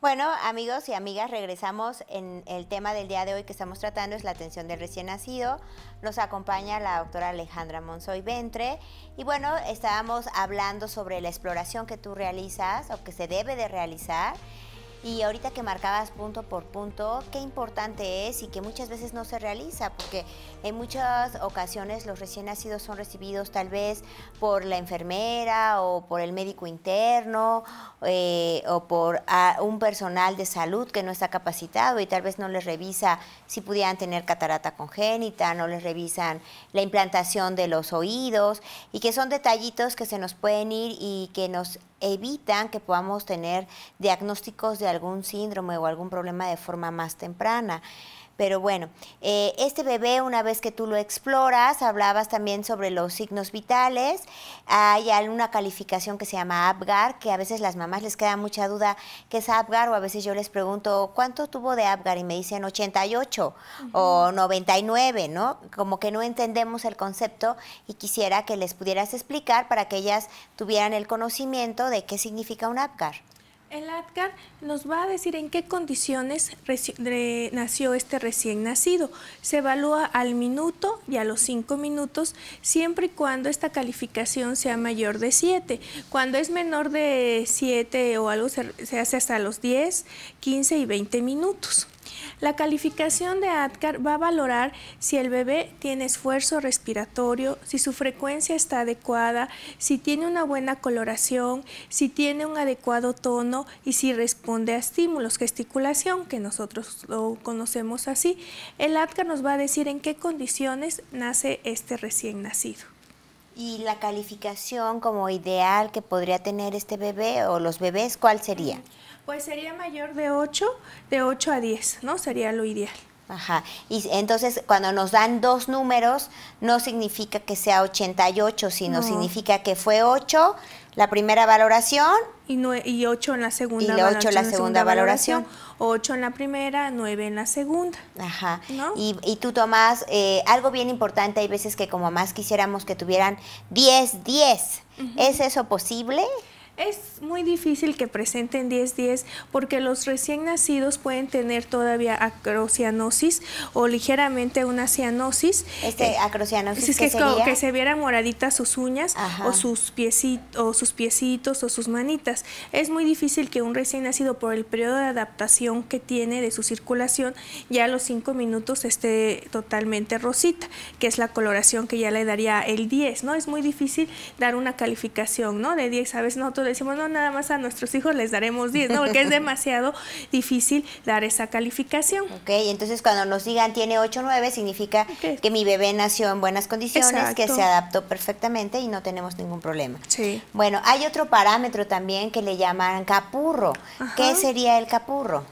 Bueno, amigos y amigas, regresamos en el tema del día de hoy que estamos tratando, es la atención del recién nacido. Nos acompaña la doctora Alejandra Monzoy Ventre. Y bueno, estábamos hablando sobre la exploración que tú realizas o que se debe de realizar y ahorita que marcabas punto por punto, qué importante es y que muchas veces no se realiza, porque en muchas ocasiones los recién nacidos son recibidos tal vez por la enfermera o por el médico interno eh, o por un personal de salud que no está capacitado y tal vez no les revisa si pudieran tener catarata congénita, no les revisan la implantación de los oídos y que son detallitos que se nos pueden ir y que nos evitan que podamos tener diagnósticos de algún síndrome o algún problema de forma más temprana. Pero bueno, eh, este bebé, una vez que tú lo exploras, hablabas también sobre los signos vitales. Hay una calificación que se llama APGAR, que a veces las mamás les queda mucha duda qué es APGAR, o a veces yo les pregunto, ¿cuánto tuvo de APGAR? Y me dicen 88 o 99, ¿no? Como que no entendemos el concepto y quisiera que les pudieras explicar para que ellas tuvieran el conocimiento de qué significa un APGAR. El ADCAR nos va a decir en qué condiciones nació este recién nacido. Se evalúa al minuto y a los cinco minutos, siempre y cuando esta calificación sea mayor de 7. Cuando es menor de 7 o algo, se, se hace hasta los 10, 15 y 20 minutos. La calificación de ADCAR va a valorar si el bebé tiene esfuerzo respiratorio, si su frecuencia está adecuada, si tiene una buena coloración, si tiene un adecuado tono y si responde a estímulos, gesticulación, que nosotros lo conocemos así. El ADCAR nos va a decir en qué condiciones nace este recién nacido. ¿Y la calificación como ideal que podría tener este bebé o los bebés, cuál sería? Pues sería mayor de 8, de 8 a 10, ¿no? Sería lo ideal. Ajá. Y entonces cuando nos dan dos números, no significa que sea 88, sino significa que fue 8 la primera valoración. Y, y 8 en la segunda, y 8 la, segunda, valoración. 8 en la primera, 9 en la segunda. Ajá. Y, y, tú Tomás, eh, algo bien importante, hay veces que como más quisiéramos que tuvieran 10, 10. ¿Es eso posible? Es muy difícil que presenten 10-10 porque los recién nacidos pueden tener todavía acrocianosis o ligeramente una cianosis. Este eh, acrocianosis es que es como que se vieran moraditas sus uñas o sus, piecitos, o sus piecitos o sus manitas. Es muy difícil que un recién nacido por el periodo de adaptación que tiene de su circulación ya a los 5 minutos esté totalmente rosita, que es la coloración que ya le daría el 10, ¿no? Es muy difícil dar una calificación, ¿no? De 10, a veces nosotros decimos, no, nada más a nuestros hijos les daremos 10, ¿no? Porque es demasiado difícil dar esa calificación. Ok, entonces cuando nos digan tiene 8 o 9, significa que mi bebé nació en buenas condiciones, que se adaptó perfectamente y no tenemos ningún problema. Sí. Bueno, hay otro parámetro también que le llaman capurro. ¿Qué sería el capurro?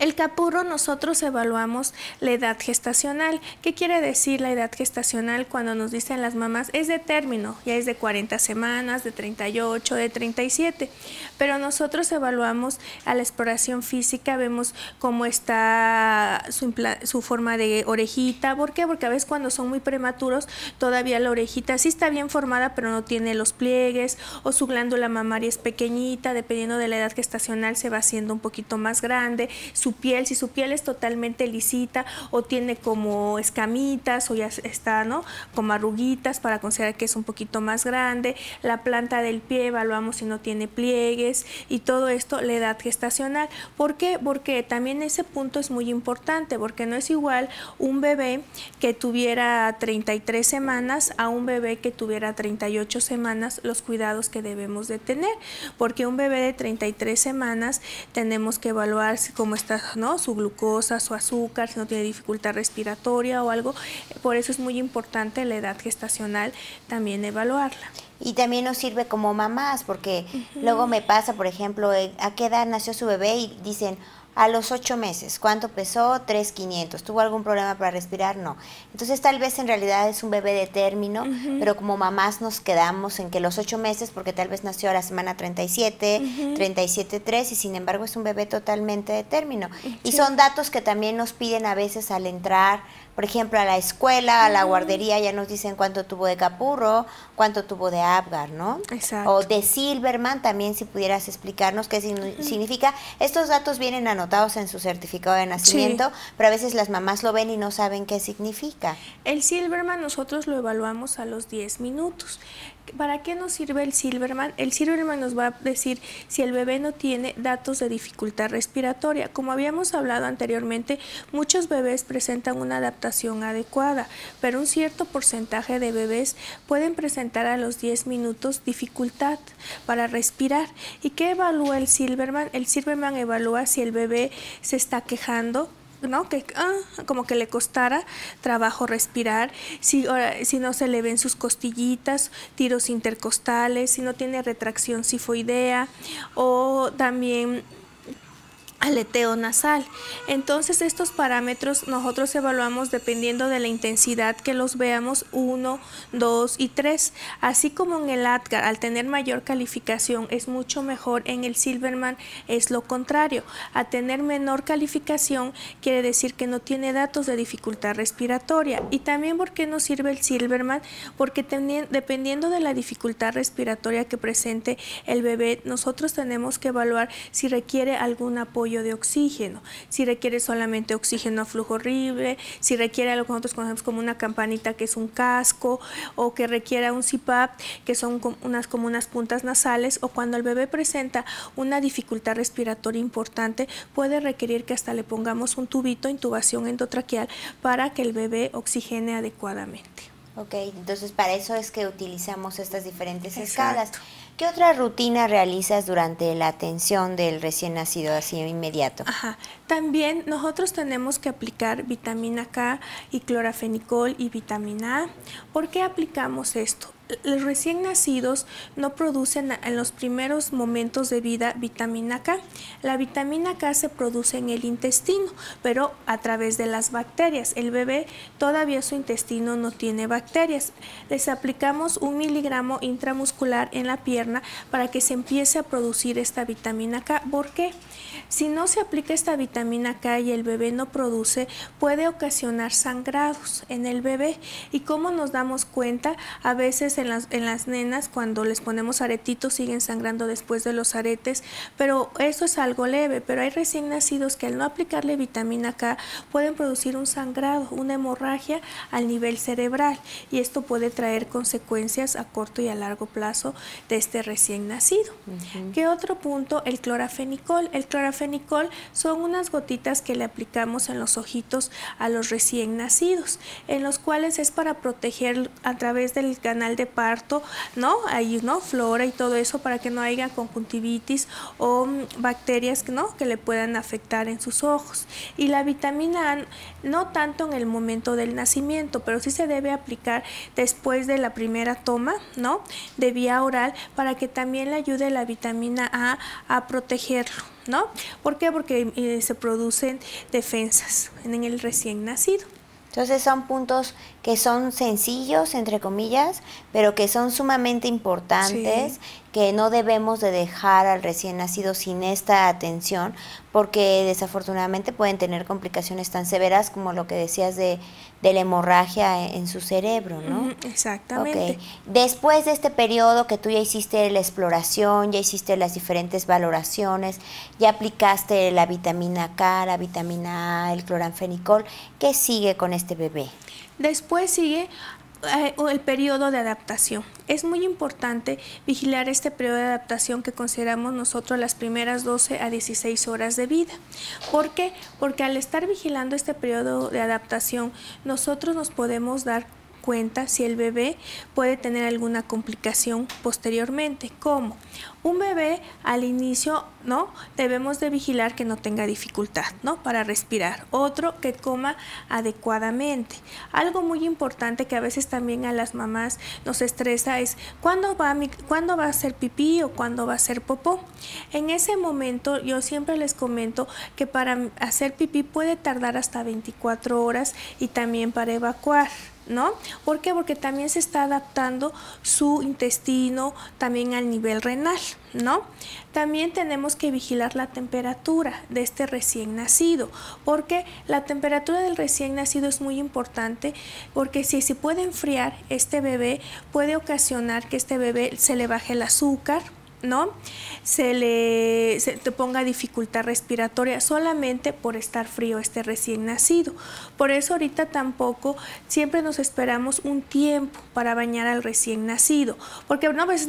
El capurro nosotros evaluamos la edad gestacional. ¿Qué quiere decir la edad gestacional cuando nos dicen las mamás? Es de término, ya es de 40 semanas, de 38, de 37. Pero nosotros evaluamos a la exploración física, vemos cómo está su, su forma de orejita. ¿Por qué? Porque a veces cuando son muy prematuros, todavía la orejita sí está bien formada, pero no tiene los pliegues, o su glándula mamaria es pequeñita, dependiendo de la edad gestacional se va haciendo un poquito más grande. Su piel, si su piel es totalmente lisita o tiene como escamitas o ya está, ¿no? Como arruguitas para considerar que es un poquito más grande. La planta del pie evaluamos si no tiene pliegues y todo esto la edad gestacional. ¿Por qué? Porque también ese punto es muy importante porque no es igual un bebé que tuviera 33 semanas a un bebé que tuviera 38 semanas los cuidados que debemos de tener. Porque un bebé de 33 semanas tenemos que evaluar cómo está ¿no? Su glucosa, su azúcar, si no tiene dificultad respiratoria o algo. Por eso es muy importante la edad gestacional también evaluarla. Y también nos sirve como mamás, porque luego me pasa, por ejemplo, eh, a qué edad nació su bebé y dicen, a los ocho meses. ¿Cuánto pesó? 3,500. ¿Tuvo algún problema para respirar? No. Entonces tal vez en realidad es un bebé de término, pero como mamás nos quedamos en que los ocho meses, porque tal vez nació a la semana 37, 37,3 y sin embargo es un bebé totalmente de término. Y son datos que también nos piden a veces al entrar por ejemplo, a la escuela, a la guardería, ya nos dicen cuánto tuvo de Capurro, cuánto tuvo de Apgar, ¿no? Exacto. O de Silverman, también si pudieras explicarnos qué significa. Estos datos vienen anotados en su certificado de nacimiento, pero a veces las mamás lo ven y no saben qué significa. El Silverman nosotros lo evaluamos a los 10 minutos. ¿Para qué nos sirve el Silverman? El Silverman nos va a decir si el bebé no tiene datos de dificultad respiratoria. Como habíamos hablado anteriormente, muchos bebés presentan una adaptación adecuada, pero un cierto porcentaje de bebés pueden presentar a los 10 minutos dificultad para respirar. ¿Y qué evalúa el Silverman? El Silverman evalúa si el bebé se está quejando ¿no? Que ah, como que le costara trabajo respirar, si, si no se le ven sus costillitas, tiros intercostales, si no tiene retracción sifoidea o también aleteo nasal. Entonces estos parámetros nosotros evaluamos dependiendo de la intensidad que los veamos 1, 2 y 3. Así como en el ATGAR al tener mayor calificación es mucho mejor, en el Silverman es lo contrario. A tener menor calificación quiere decir que no tiene datos de dificultad respiratoria. Y también por qué nos sirve el Silverman, porque dependiendo de la dificultad respiratoria que presente el bebé, nosotros tenemos que evaluar si requiere algún apoyo de oxígeno, si requiere solamente oxígeno a flujo horrible, si requiere algo que nosotros conocemos como una campanita que es un casco o que requiera un CPAP que son unas, como unas puntas nasales o cuando el bebé presenta una dificultad respiratoria importante puede requerir que hasta le pongamos un tubito, intubación endotraqueal para que el bebé oxigene adecuadamente. Ok, entonces para eso es que utilizamos estas diferentes escalas. ¿Qué otra rutina realizas durante la atención del recién nacido así inmediato? Ajá. También nosotros tenemos que aplicar vitamina K y clorafenicol y vitamina A. ¿Por qué aplicamos esto? Los recién nacidos no producen en los primeros momentos de vida vitamina K. La vitamina K se produce en el intestino, pero a través de las bacterias. El bebé todavía su intestino no tiene bacterias. Les aplicamos un miligramo intramuscular en la pierna para que se empiece a producir esta vitamina K. ¿Por qué? Si no se aplica esta vitamina K y el bebé no produce, puede ocasionar sangrados en el bebé. ¿Y cómo nos damos cuenta? A veces en las, en las nenas, cuando les ponemos aretitos, siguen sangrando después de los aretes, pero eso es algo leve. Pero hay recién nacidos que al no aplicarle vitamina K pueden producir un sangrado, una hemorragia al nivel cerebral. Y esto puede traer consecuencias a corto y a largo plazo de este recién nacido. ¿Qué otro punto? El clorafenicol. El clorafenicol son unas gotitas que le aplicamos en los ojitos a los recién nacidos, en los cuales es para proteger a través del canal de parto, ¿no? Ahí, ¿no? Flora y todo eso para que no haya conjuntivitis o mm, bacterias, ¿no? Que le puedan afectar en sus ojos. Y la vitamina A, no tanto en el momento del nacimiento, pero sí se debe aplicar después de la primera toma, ¿no? De vía oral para que también le ayude la vitamina A a protegerlo. ¿no? ¿Por qué? Porque eh, se producen defensas en el recién nacido. Entonces son puntos que son sencillos, entre comillas, pero que son sumamente importantes, que no debemos de dejar al recién nacido sin esta atención, porque desafortunadamente pueden tener complicaciones tan severas como lo que decías de, de la hemorragia en su cerebro, ¿no? exactamente. Después de este periodo que tú ya hiciste la exploración, ya hiciste las diferentes valoraciones, ya aplicaste la vitamina K, la vitamina A, el cloranfenicol, ¿qué sigue con este bebé? Después sigue eh, el periodo de adaptación. Es muy importante vigilar este periodo de adaptación que consideramos nosotros las primeras 12 a 16 horas de vida. ¿Por qué? Porque al estar vigilando este periodo de adaptación, nosotros nos podemos dar cuenta si el bebé puede tener alguna complicación posteriormente. ¿Cómo? Un bebé al inicio, ¿no? Debemos de vigilar que no tenga dificultad, ¿no? Para respirar. Otro que coma adecuadamente. Algo muy importante que a veces también a las mamás nos estresa es cuándo va, cuándo va a hacer pipí o cuándo va a hacer popó. En ese momento yo siempre les comento que para hacer pipí puede tardar hasta 24 horas y también para evacuar. ¿No? ¿Por qué? Porque también se está adaptando su intestino también al nivel renal, ¿no? También tenemos que vigilar la temperatura de este recién nacido, porque la temperatura del recién nacido es muy importante, porque si se puede enfriar este bebé, puede ocasionar que este bebé se le baje el azúcar, ¿no? Se le se te ponga dificultad respiratoria solamente por estar frío este recién nacido. Por eso ahorita tampoco siempre nos esperamos un tiempo para bañar al recién nacido, porque no pues,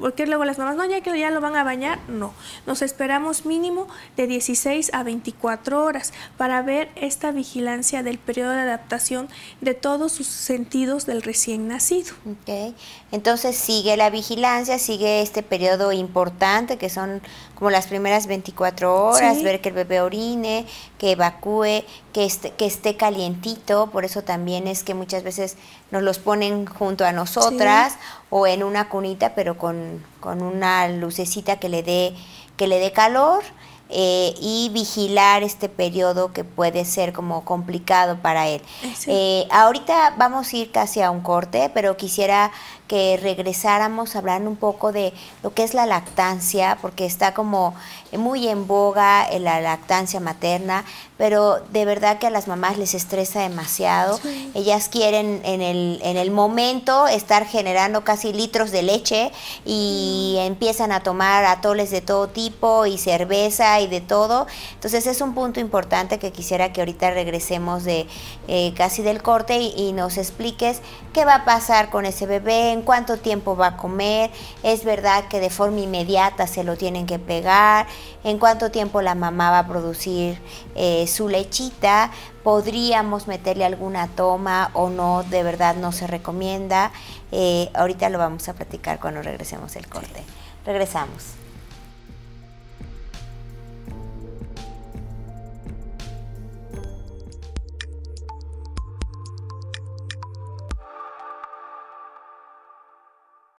porque luego las mamás no ya que ya lo van a bañar, no. Nos esperamos mínimo de 16 a 24 horas para ver esta vigilancia del periodo de adaptación de todos sus sentidos del recién nacido. Okay. Entonces sigue la vigilancia, sigue este periodo importante, que son como las primeras 24 horas, ver que el bebé orine, que evacúe, que esté, que esté calientito, por eso también es que muchas veces nos los ponen junto a nosotras o en una cunita, pero con, con una lucecita que le dé, que le dé calor. Eh, y vigilar este periodo que puede ser como complicado para él. Eh, ahorita vamos a ir casi a un corte, pero quisiera que regresáramos a hablar un poco de lo que es la lactancia, porque está como muy en boga la lactancia materna, pero de verdad que a las mamás les estresa demasiado. Ellas quieren en el, en el momento estar generando casi litros de leche y empiezan a tomar atoles de todo tipo y cerveza y de todo. Entonces es un punto importante que quisiera que ahorita regresemos de eh, casi del corte y, y nos expliques qué va a pasar con ese bebé, en cuánto tiempo va a comer, es verdad que de forma inmediata se lo tienen que pegar, en cuánto tiempo la mamá va a producir eh, su lechita, podríamos meterle alguna toma o no, de verdad no se recomienda. Eh, ahorita lo vamos a platicar cuando regresemos el corte. Regresamos.